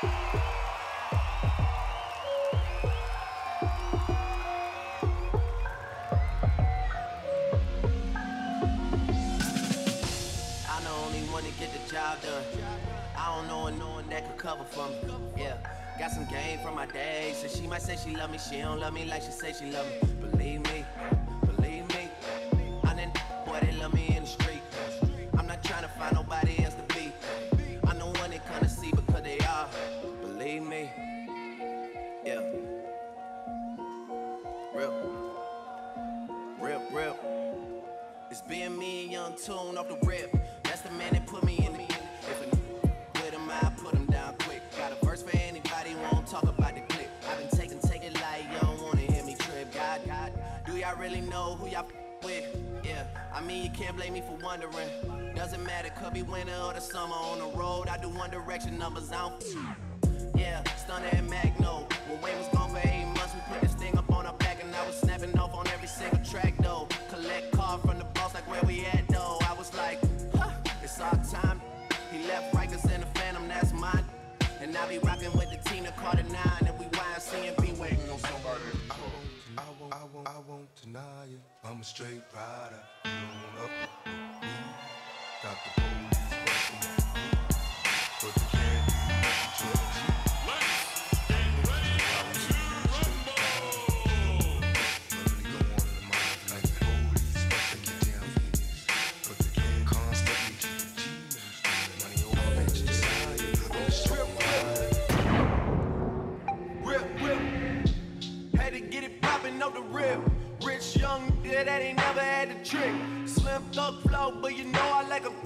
I don't know no one that could cover for me. Yeah, got some game from my day. So she might say she love me, she don't love me like she say she love me. Believe me, Doesn't matter, could be winter or the summer on the road. I do one direction numbers, I don't. Yeah, Stunner and Magno. When Wayne was gone for eight months, we put this thing up on our back, and I was snapping off on every single track, though. Collect card from the boss, like where we at, though. I was like, huh, it's our time. He left Rikers in the Phantom, that's mine. And I be rocking with the team, the Carter 9, and we YMCMB waiting on somebody. I won't, I won't, I won't, I won't deny it. I'm a straight rider. You don't up. Got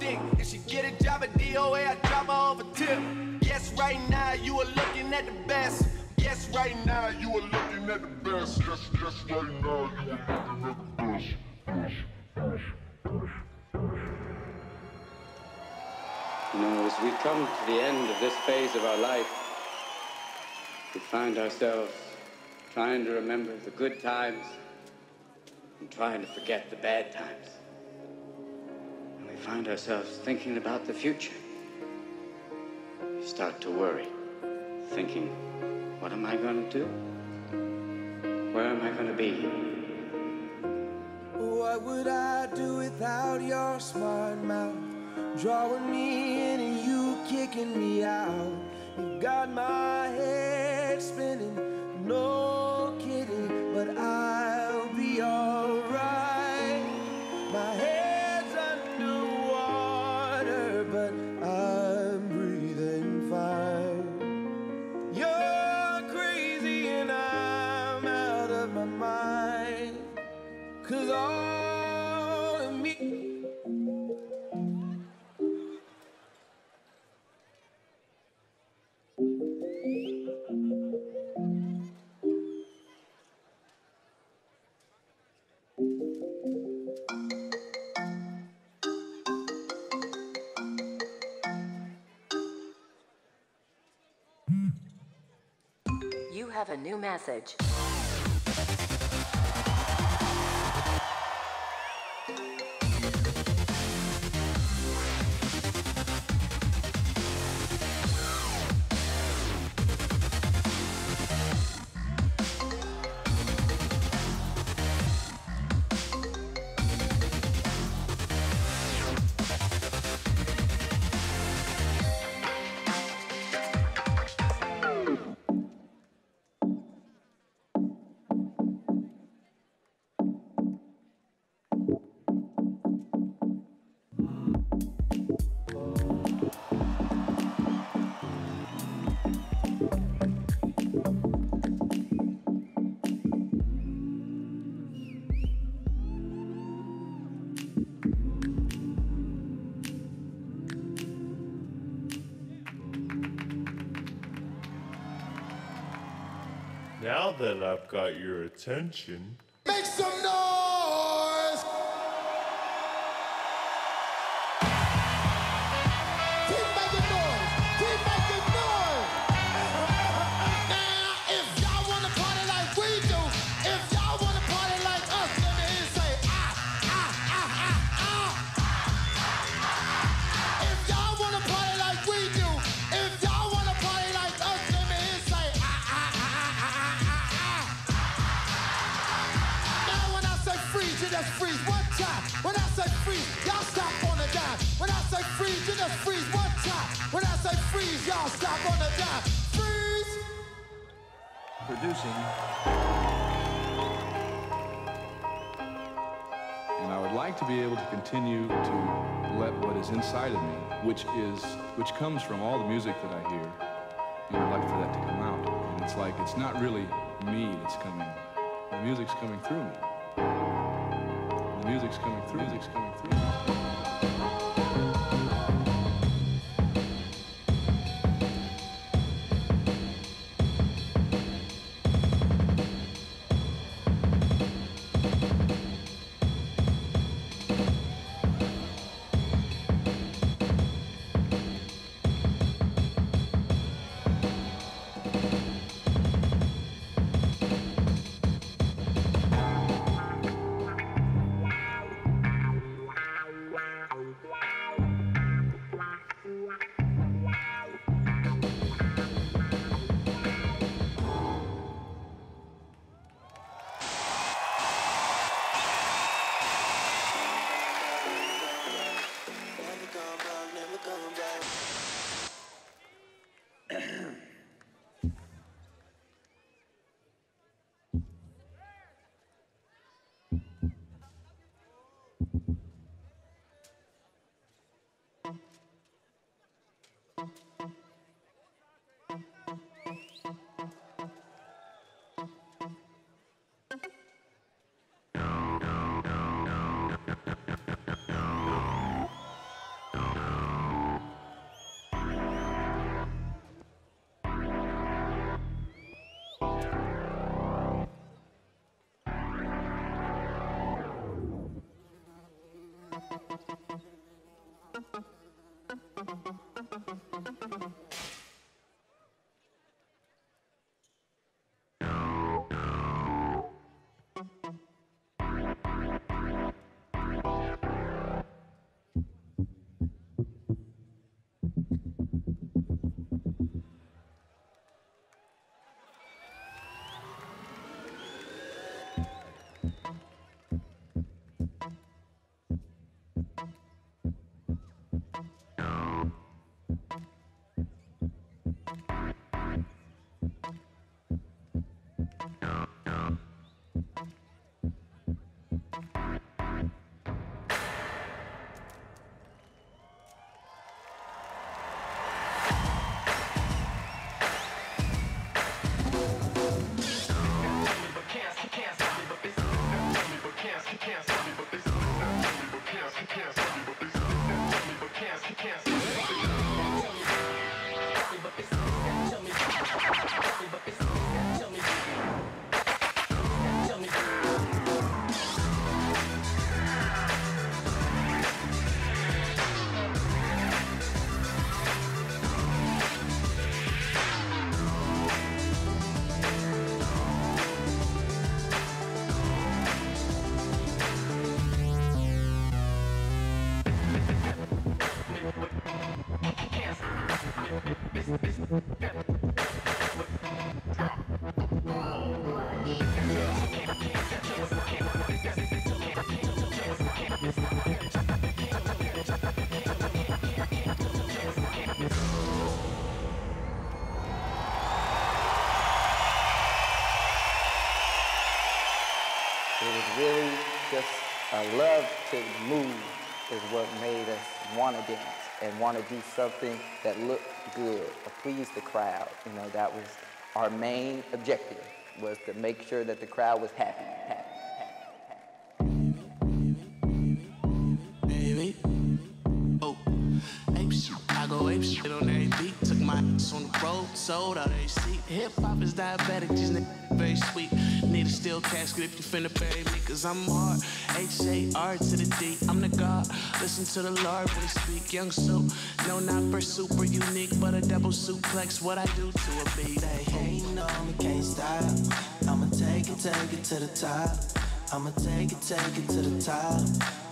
If she get a job at DOA, I drop her a tip. Yes, right now you are looking at the best. Yes, right now you are looking at the best. Yes, yes, right now you are looking at the best. You know, as we come to the end of this phase of our life, we find ourselves trying to remember the good times and trying to forget the bad times. Find ourselves thinking about the future. We start to worry, thinking, what am I going to do? Where am I going to be? What would I do without your smart mouth? Drawing me in and you kicking me out. You got my head spinning, no You have a new message. Now that I've got your attention, Make some noise! Just freeze one time. When I say freeze, y'all stop on the dime. Freeze! producing. And I would like to be able to continue to let what is inside of me, which is which comes from all the music that I hear, and I'd like for that to come out. And it's like it's not really me that's coming. The music's coming through me. The music's coming through. Music's coming through. Really just a love to move is what made us want to dance and want to do something that looked good or please the crowd. You know, that was our main objective was to make sure that the crowd was happy. happy. Road, sold out seat. Hip hop is diabetic, these niggas very sweet. Need a steel casket if you finna bury me, cause I'm hard. H-A-R to the D, I'm the God. Listen to the Lord when he speak. Young soup, no, not for super unique, but a double suplex. What I do to a beat, hey. Ain't no, me can't stop. I'ma take it, take it to the top. I'ma take it, take it to the top.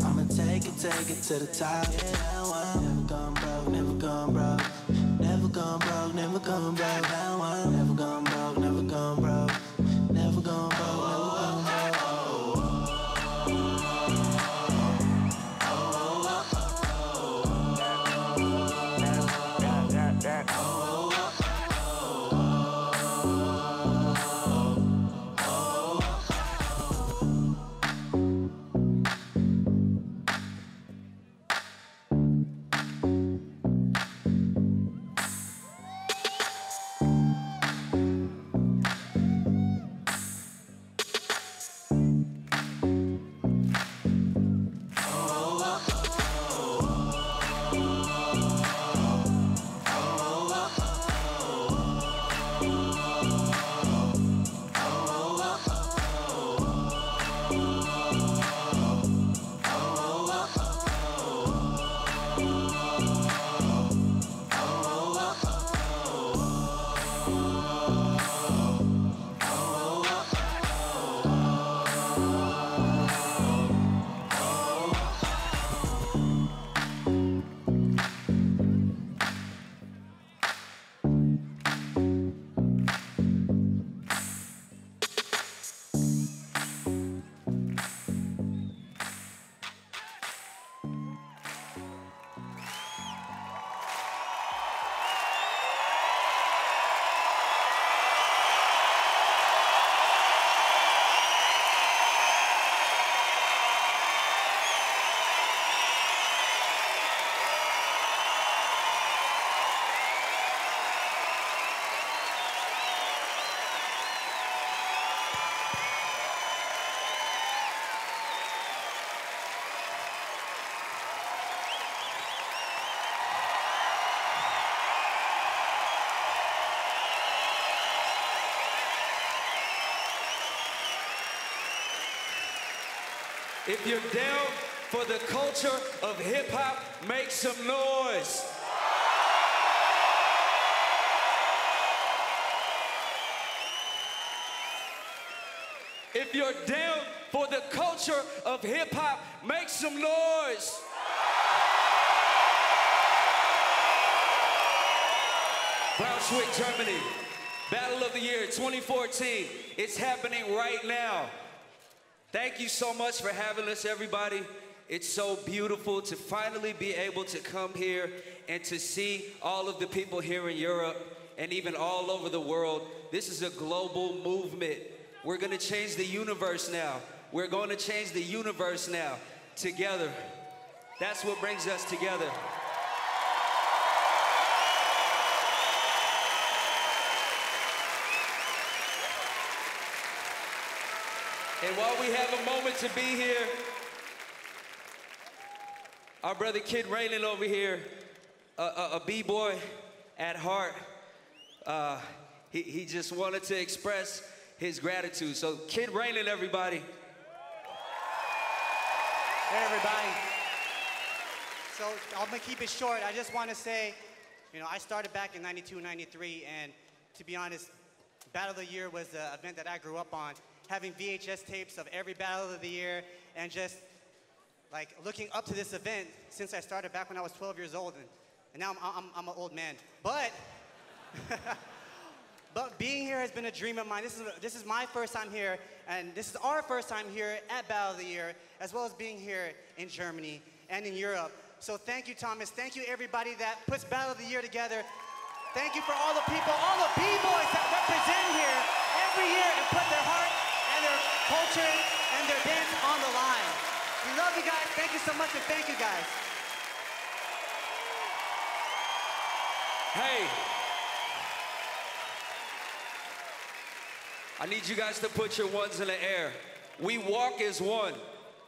I'ma take it, take it to the top. Yeah, well, never gone broke, never gone broke. Never gone back. If you're down for the culture of hip hop, make some noise. If you're down for the culture of hip hop, make some noise. Braunschweig, Germany. Battle of the Year 2014. It's happening right now. Thank you so much for having us, everybody. It's so beautiful to finally be able to come here and to see all of the people here in Europe and even all over the world. This is a global movement. We're gonna change the universe now. We're going to change the universe now together. That's what brings us together. And while we have a moment to be here, our brother Kid Rainen over here, a, a, a b-boy at heart, uh, he, he just wanted to express his gratitude. So Kid Rainen, everybody. Hey, everybody. So I'm gonna keep it short. I just want to say, you know, I started back in 92, 93, and to be honest, Battle of the Year was the event that I grew up on. Having VHS tapes of every Battle of the Year and just like looking up to this event since I started back when I was 12 years old, and, and now I'm, I'm, I'm an old man. But But being here has been a dream of mine. This is, this is my first time here, and this is our first time here at Battle of the Year, as well as being here in Germany and in Europe. So thank you, Thomas. Thank you, everybody that puts Battle of the Year together. Thank you for all the people, all the b-boys that represent here every year and put their heart their culture and their dance on the line. We love you guys. Thank you so much, and thank you guys. Hey. I need you guys to put your ones in the air. We walk as one.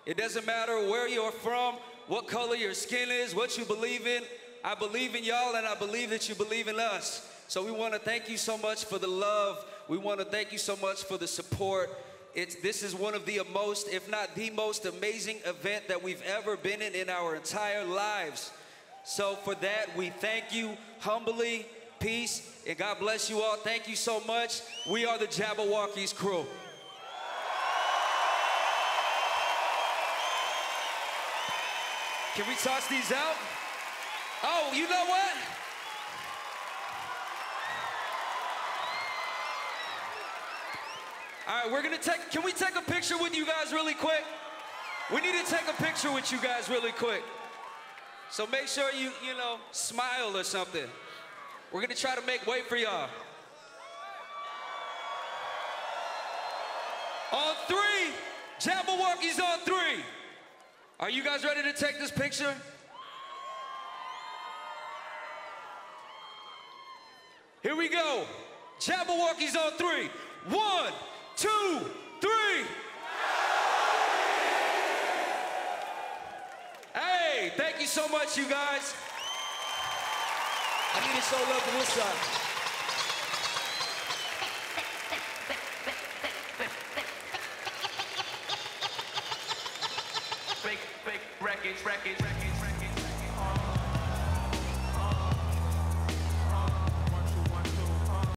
It doesn't matter where you're from, what color your skin is, what you believe in. I believe in y'all and I believe that you believe in us. So we want to thank you so much for the love. We want to thank you so much for the support. It's, this is one of the most, if not the most amazing event that we've ever been in in our entire lives. So for that, we thank you humbly. Peace and God bless you all. Thank you so much. We are the Jabbawockeez crew. Can we toss these out? Oh, you know what? All right, we're gonna take, can we take a picture with you guys really quick? We need to take a picture with you guys really quick. So make sure you, you know, smile or something. We're gonna try to make way for y'all. On three, Jabbawockeez on three. Are you guys ready to take this picture? Here we go. Jabbawockeez on three. One, two, three. Hey, thank you so much, you guys. I need to show love to this side. Fake, fake, wreckage, wreckage, wreckage.